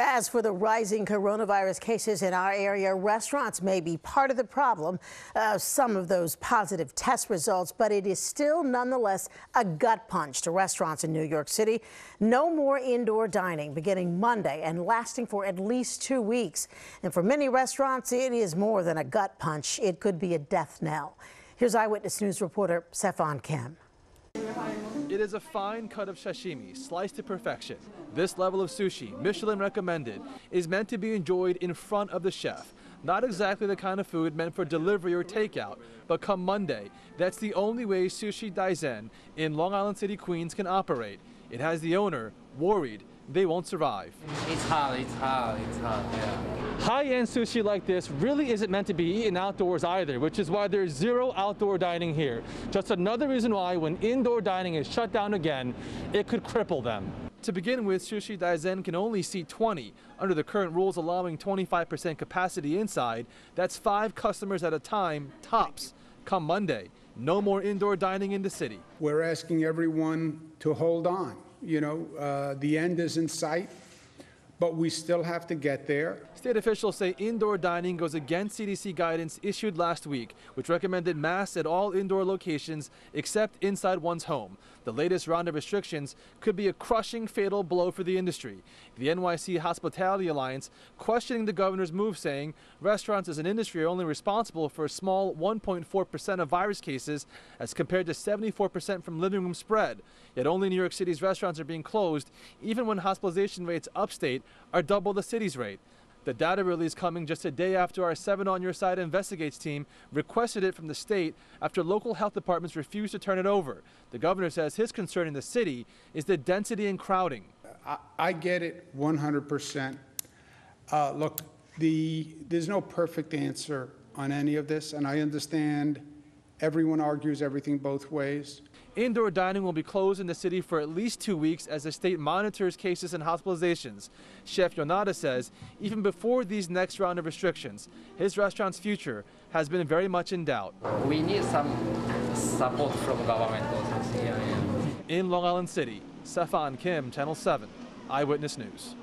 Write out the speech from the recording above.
As for the rising coronavirus cases in our area, restaurants may be part of the problem. Uh, some of those positive test results, but it is still nonetheless a gut punch to restaurants in New York City. No more indoor dining beginning Monday and lasting for at least two weeks. And for many restaurants, it is more than a gut punch. It could be a death knell. Here's Eyewitness News reporter Stefan Kim. It is a fine cut of sashimi, sliced to perfection. This level of sushi, Michelin recommended, is meant to be enjoyed in front of the chef. Not exactly the kind of food meant for delivery or takeout, but come Monday, that's the only way Sushi Daizen in Long Island City, Queens can operate. It has the owner worried they won't survive. It's hard, it's hard, it's hard, yeah. High-end sushi like this really isn't meant to be eaten outdoors either, which is why there's zero outdoor dining here. Just another reason why when indoor dining is shut down again, it could cripple them. To begin with, Sushi Daizen can only seat 20. Under the current rules allowing 25% capacity inside, that's five customers at a time, tops. Come Monday, no more indoor dining in the city. We're asking everyone to hold on. You know, uh, the end is in sight, but we still have to get there. State officials say indoor dining goes against CDC guidance issued last week, which recommended masks at all indoor locations except inside one's home. The latest round of restrictions could be a crushing fatal blow for the industry. The NYC Hospitality Alliance questioning the governor's move, saying restaurants as an industry are only responsible for a small 1.4% of virus cases as compared to 74% from living room spread. Yet only New York City's restaurants are being closed, even when hospitalization rates upstate are double the city's rate. The data release coming just a day after our 7 on Your Side Investigates team requested it from the state after local health departments refused to turn it over. The governor says his concern in the city is the density and crowding. I, I get it 100%. Uh, look, the, there's no perfect answer on any of this, and I understand everyone argues everything both ways. Indoor dining will be closed in the city for at least two weeks as the state monitors cases and hospitalizations. Chef Yonada says even before these next round of restrictions, his restaurant's future has been very much in doubt. We need some support from government. Yeah, yeah. In Long Island City, Stefan Kim, Channel 7, Eyewitness News.